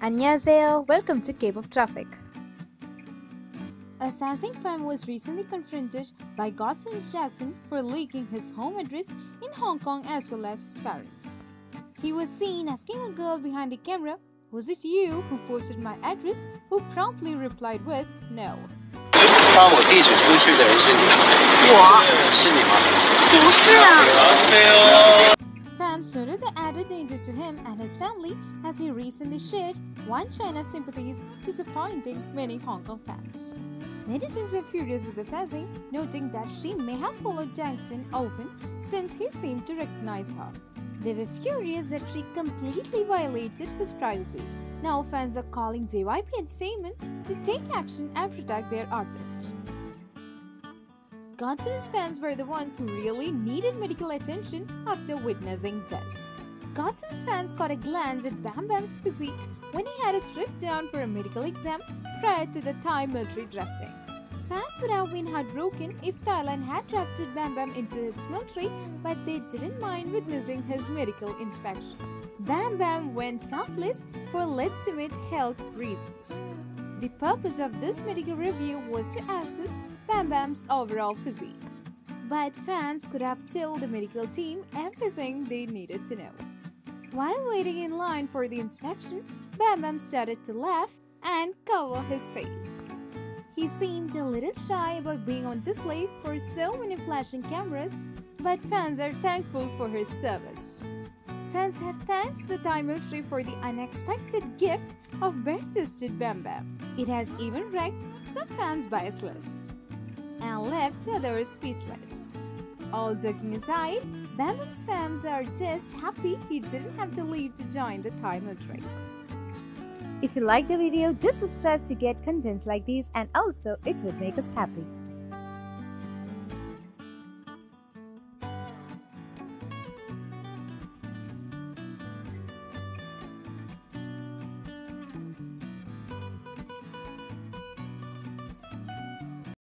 안녕하세요. Welcome to Kpop Traffic. A sasaeng fan was recently confronted by GOT7 Jackson for leaking his home address in Hong Kong as well as his parents. He was seen asking a girl behind the camera, Was it you who posted my address? who promptly replied with, No. Noted the added danger to him and his family as he recently shared one China sympathies, disappointing many Hong Kong fans. Netizens were furious with the sasaeng, noting that she may have followed Jackson often since he seemed to recognize her. They were furious that she completely violated his privacy. Now fans are calling JYP Entertainment to take action and protect their artist. GOT7's fans were the ones who really needed medical attention after witnessing this. GOT7 fans caught a glance at Bam Bam's physique when he had a strip down for a medical exam prior to the Thai military drafting. Fans would have been heartbroken if Thailand had drafted Bam Bam into its military, but they didn't mind witnessing his medical inspection. Bam Bam went topless for legitimate health reasons. The purpose of this medical review was to assess Bam Bam's overall physique. But fans could have told the medical team everything they needed to know. While waiting in line for the inspection, Bam Bam started to laugh and cover his face. He seemed a little shy about being on display for so many flashing cameras, but fans are thankful for his service. Fans have thanked the Thai military for the unexpected gift of bare-chested Bam Bam. It has even wrecked some fans' bias list and left others speechless. All joking aside, Bam Bam's fans are just happy he didn't have to leave to join the Thai military. If you like the video, just subscribe to get contents like these and also it would make us happy.